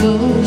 flow